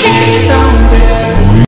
shake.